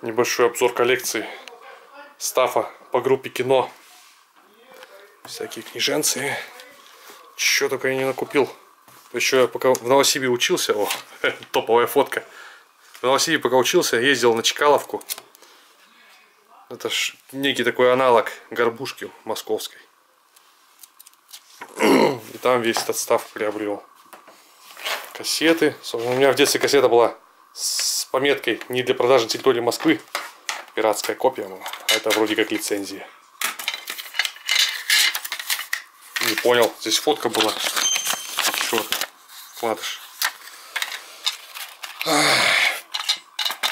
Небольшой обзор коллекции стафа по группе кино. Всякие книженцы. Чего только я не накупил. Еще я пока в Новосибе учился, о, топовая фотка. В Новосибе пока учился, ездил на Чкаловку. Это ж некий такой аналог горбушки московской. И там весь этот став приобрел. Кассеты. У меня в детстве кассета была с пометкой не для продажи на территории Москвы. Пиратская копия. А это вроде как лицензия. Не понял. Здесь фотка была. Черт. Вкладыш.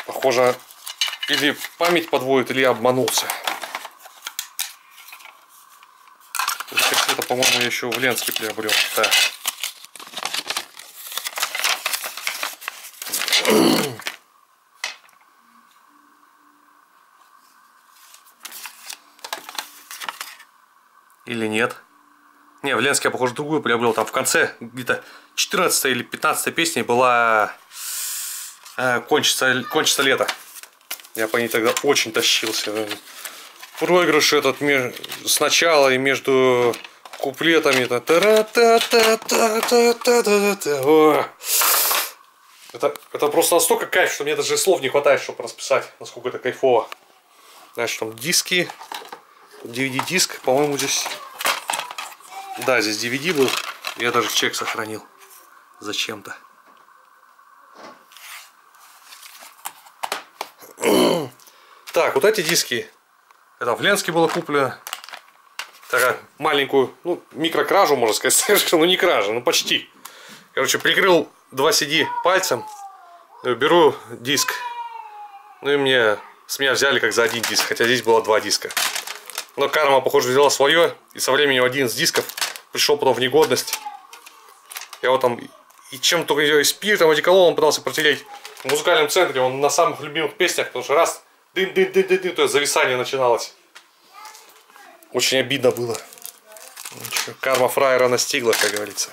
Похоже, или память подводит, или я обманулся. Это, по-моему, я еще в Ленске приобрел. Да. Или нет? Не, в Ленске я, похоже, другую приобрел. Там в конце, где-то 14 или 15 песня была э, кончится, кончится лето. Я по ней тогда очень тащился. Проигрыш этот сначала и между куплетами. Это, это просто настолько кайф, что мне даже слов не хватает, чтобы расписать, насколько это кайфово. Дальше там диски. DVD-диск, по-моему, здесь... Да, здесь DVD был. Я даже чек сохранил. Зачем-то. Так, вот эти диски. Это в Ленске было куплено. Такая маленькую, ну, микрокражу, можно сказать. ну, не кража, ну, почти. Короче, прикрыл два CD пальцем. Беру диск. Ну, и мне с меня взяли как за один диск. Хотя здесь было два диска. Но карма, похоже, взяла свое. И со временем один из дисков пришел потом в негодность. Я вот там и чем только ее и спиртом, одеколоном пытался протереть. В музыкальном центре он на самых любимых песнях, потому что раз дын дын дын дын, дын то есть зависание начиналось. Очень обидно было. Ничего, карма фраера настигла, как говорится.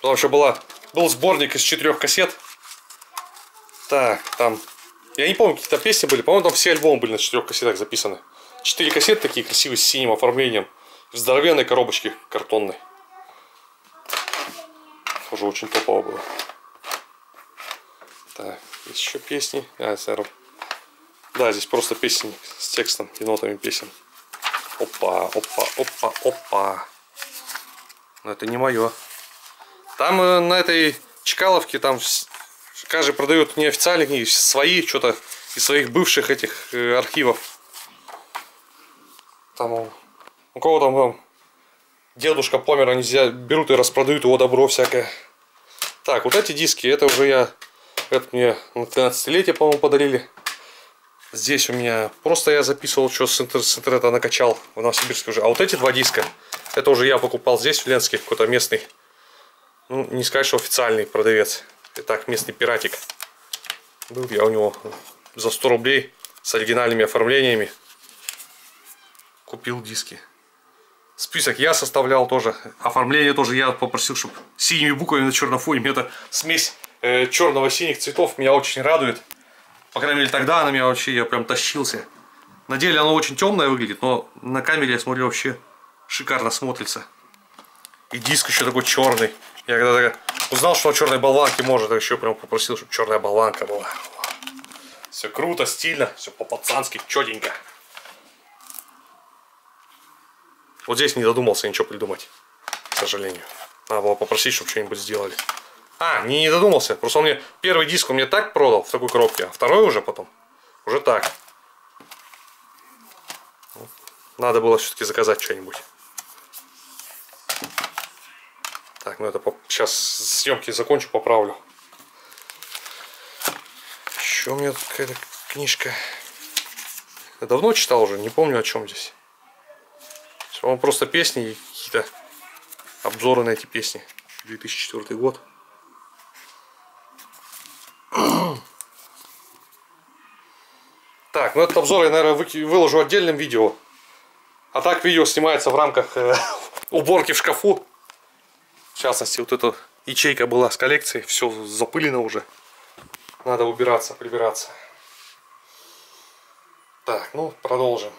Потом еще была, был сборник из четырех кассет. Так, там... Я не помню, какие-то песни были. По-моему, там все альбомы были на четырех кассетах записаны. Четыре кассеты такие красивые, с синим оформлением. В здоровенной коробочке картонной. Тоже очень топово было. Так, есть еще песни. А. Да, здесь просто песни с текстом и нотами песен. Опа, опа, опа, опа. Но это не мое. Там э, на этой Чкаловке там каждый продает неофициальные книги, свои, что-то из своих бывших этих э, архивов. Там у кого там, там дедушка помер, они берут и распродают его добро всякое. Так, вот эти диски, это уже я, это мне на 13-летие, по-моему, подарили. Здесь у меня, просто я записывал, что с, интер, с интернета накачал в Новосибирске уже. А вот эти два диска, это уже я покупал здесь, в Ленске, какой-то местный. Ну, не сказать, что официальный продавец. Итак, местный пиратик. Был я у него за 100 рублей с оригинальными оформлениями. Купил диски. Список я составлял тоже. Оформление тоже я попросил, чтобы синими буквами на черном фоне. Мне эта смесь э, черного-синих цветов меня очень радует. По крайней мере, тогда она меня вообще, я прям тащился. На деле оно очень темное выглядит, но на камере я смотрю вообще шикарно смотрится. И диск еще такой черный. Я когда узнал, что на черной болванке может, еще прям попросил, чтобы черная болванка была. Все круто, стильно, все по-пацански, четенько. Вот здесь не додумался ничего придумать, к сожалению. Надо было попросить, чтобы что-нибудь сделали. А, не, не додумался. Просто он мне первый диск он мне так продал в такой коробке, а второй уже потом уже так. Надо было все-таки заказать что-нибудь. Так, ну это по... сейчас съемки закончу, поправлю. Еще у меня какая-то книжка. Я давно читал уже, не помню о чем здесь. Он просто песни и какие-то обзоры на эти песни. 2004 год. Так, ну этот обзор я, наверное, выложу отдельным видео. А так видео снимается в рамках э, уборки в шкафу. В частности, вот эту ячейка была с коллекции, все запылено уже. Надо убираться, прибираться. Так, ну, продолжим.